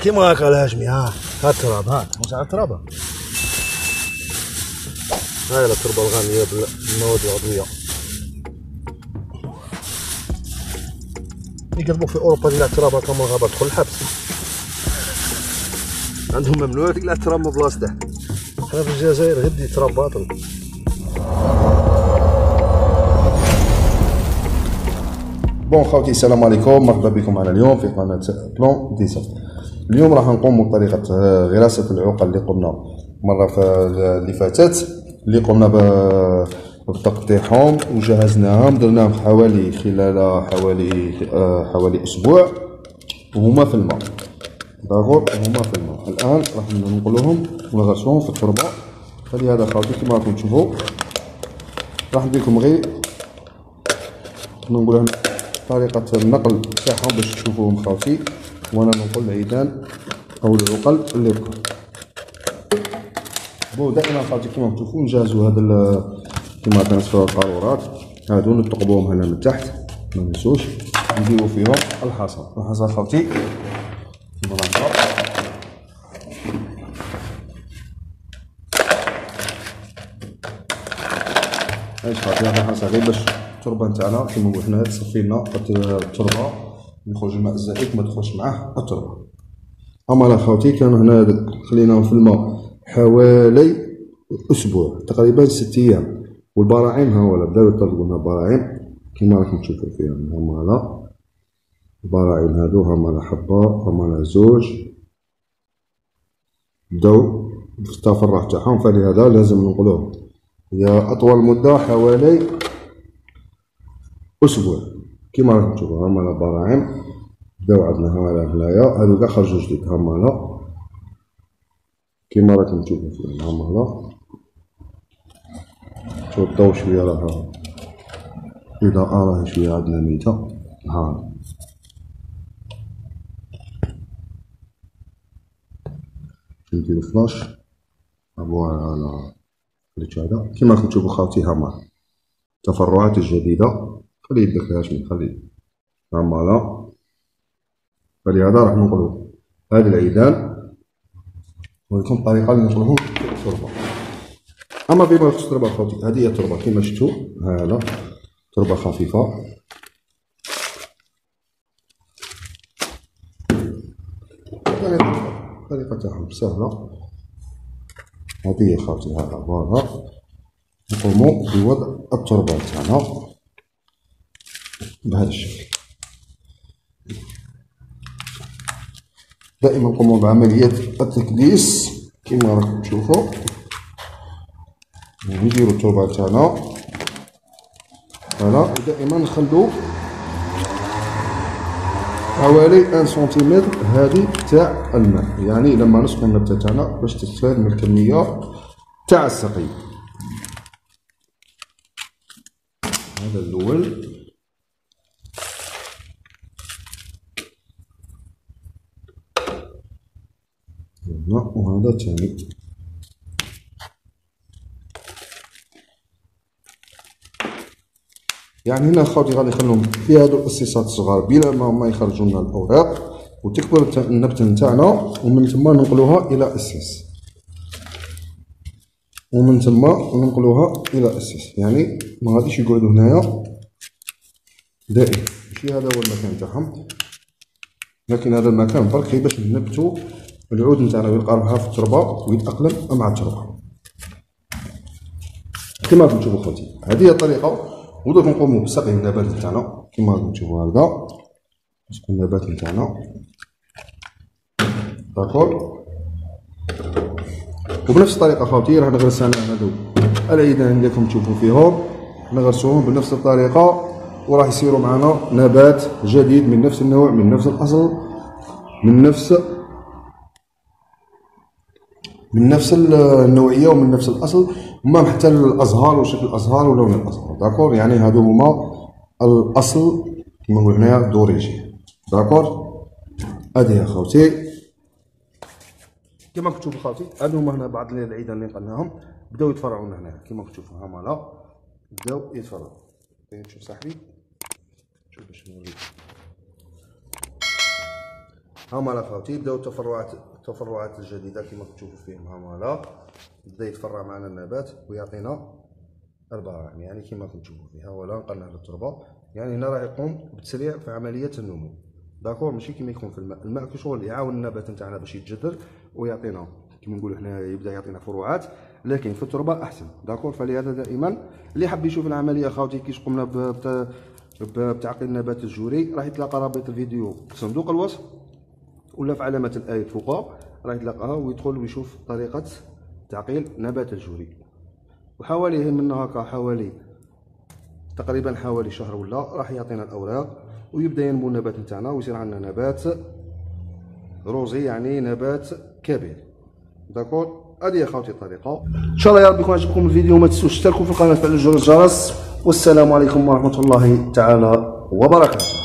كيما هكا الهاشمي ها ها التراب ها واش على التراب. هاي التربه الغنيه بالمواد العضوية. يقلبوا في أوروبا ديال التراب هكا من غابة تدخل الحبس. عندهم ممنوع ديك التراب من بلاصته حنا في الجزائر غير دي تراب باطل. بون خوتي السلام عليكم. مرحبا بكم معنا اليوم في قناة بلون ديسا اليوم راح نقوم بطريقة غراسة العقل اللي قمنا. مرة اللي فاتت اللي قمنا بتقطيعهم وجهزناهم درناهم حوالي خلال حوالي حوالي أسبوع وهما في الماء. داغور هما في الماء. الآن راح ننقلوهم ونغرسوهم في التربة. فلهذا خاوتي كما راكم تشوفوا راح ندير لكم غير نقول طريقة النقل تاعهم باش تشوفوهم خاوتي وأنا ننقل العيدان أو العقل بقى بون دائما خاوتي كيما تشوفوا نجهزوا هذا كيما كنصفوا القارورات. هادو نثقبوهم هنا من تحت. ما ننسوش. نديرو فيهم الحصى. الحصى كيما راكم إيش خاطر هذا الحصى غير باش التربة نتاعنا كيما نقول حنا تصفي لنا التربة. يخرج الماء الزائد ما تدخلش معاه التربة. أما خوتي كانوا هنا خليناهم في الماء حوالي أسبوع تقريبا ست أيام. والبراعم ها ولا بداو يطلقوا لنا براعم. كيما راكم تشوفوا فيها هما لا. البراعم هادو هما لا حبه هما لا زوج. بداو في التفرع تاعهم فلهذا لازم ننقلوهم هي أطول مدة حوالي أسبوع. كيما راكم تشوفوا هما لا براعم. بداو عندنا هنا هنايا هادو كاع خرجوا جديد هما لا. كيما راكم تشوفوا فيهم هما لا. الضو شوية راها الاضاءة راها شوية عندنا ميتة ها. نديرو فلاش فوالا خليت هذا راكم تشوفوا خاوتي هما التفرعات الجديدة خلي يدك هاشمي خلي هما لا فلهذا راح ننقلو هاد العيدان ولكم الطريقة اللي نشربهم في أما بما يخص التربة خوتي هذه هي التربة كيما شفتو هذا تربة خفيفة. الطريقة تاعهم سهلة. هذه هي خوتي هذا voilà نقومو بوضع التربة تاعنا. بهذا الشكل. دائما نقوموا بعملية التكديس. كما راكم تشوفوا. نديرو التربة تاعنا voilà ودائما نخلو حوالي ان سنتيمتر هادي تاع الماء. يعني لما نسقي النبتة تاعنا باش تستفاد من الكمية تاع السقي هذا الأول. وهذا الثاني. يعني هنا خاوتي غادي نخليهم في هادو القصيصات الصغار بلا ما ما يخرجوا لنا الأوراق وتكبر النبتة نتاعنا ومن ثم ننقلوها إلى أساس ومن ثم ننقلوها إلى أساس يعني ما غاديش يقعدوا هنايا. دائما ماشي هذا هو المكان تاعهم. لكن هذا المكان برك باش نبتو العود نتاعنا يلقى روحها في التربة ويتأقلم مع التربة. كما تشوفوا خوتي. هذه هي الطريقة. ودوك نقوموا بسقي النبات نتاعنا كما راكم تشوفوا هكذا نسقي النبات نتاعنا داكور وبنفس الطريقة خوتي راح نغرس أنا هادو العيدان اللي راكم تشوفوا فيهم نغرسوهم بنفس الطريقة وراح يصيروا معنا نبات جديد من نفس النوع من نفس الاصل من نفس من نفس النوعية ومن نفس الأصل هما حتى الأزهار وشكل الأزهار ولون الأزهار. داكور؟ يعني هادو هما الأصل كيما نقول هنايا دوريجي داكور؟ هادي يا خوتي. كما كنت تشوفوا خاوتي هادو هما هنا بعض العيدان اللي نقلناهم بداو يتفرعوا لنا هنا. كما كنت تشوفوا هما لا بداو يتفرعوا باين تشوف صاحبي. شوف باش نوريك. هما لا خاوتي بداو التفرعات التفرعات الجديدة كما تشوفوا فيهم هما بدأ يتفرع معنا النبات ويعطينا أربعة يعني كما كنت تشوفوا فيها ولا نقلنا للتربة يعني هنا راه يقوم بالتسريع في عملية النمو. داكور ماشي كيما يكون في الماء الماء كشغل يعاون النبات نتاعنا باش يتجدر ويعطينا كيما نقولوا هنا يبدأ يعطينا فروعات لكن في التربة أحسن. داكور فلهذا دائما اللي حاب يشوف العملية خاوتي كيش قمنا بتعقيل النبات الجوري راح يتلاقى رابط الفيديو في صندوق الوصف. ولا في علامة الآية فوق راح يتلاقاها ويدخل ويشوف طريقة تعقيل نبات الجوري. وحوالي من هكا حوالي تقريبا حوالي شهر ولا راح يعطينا الأوراق ويبدأ ينمو النبات نتاعنا ويصير عندنا نبات روزي يعني نبات كبير. داكور هذه يا خوتي الطريقة. إن شاء الله يا رب يكون عجبكم الفيديو ما تنسوش تشتركوا في القناة وتفعلوا جرس الجرس والسلام عليكم ورحمة الله تعالى وبركاته.